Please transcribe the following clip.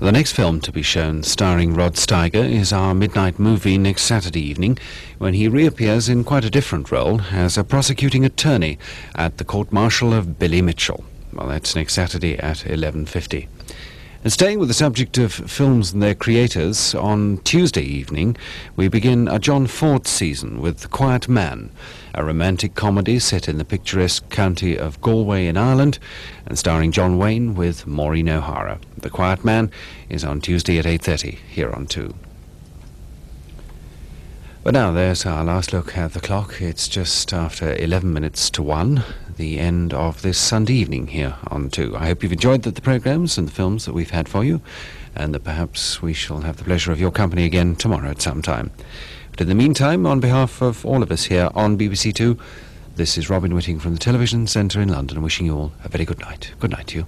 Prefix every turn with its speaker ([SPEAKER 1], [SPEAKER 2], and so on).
[SPEAKER 1] The next film to be shown, starring Rod Steiger, is our midnight movie next Saturday evening, when he reappears in quite a different role as a prosecuting attorney at the court martial of Billy Mitchell. Well, that's next Saturday at 11.50. And staying with the subject of films and their creators, on Tuesday evening we begin a John Ford season with The Quiet Man, a romantic comedy set in the picturesque county of Galway in Ireland and starring John Wayne with Maureen O'Hara. The Quiet Man is on Tuesday at 8.30 here on 2. But now there's our last look at the clock. It's just after 11 minutes to 1, the end of this Sunday evening here on 2. I hope you've enjoyed the, the programmes and the films that we've had for you, and that perhaps we shall have the pleasure of your company again tomorrow at some time. But in the meantime, on behalf of all of us here on BBC Two, this is Robin Whitting from the Television Centre in London, wishing you all a very good night. Good night to you.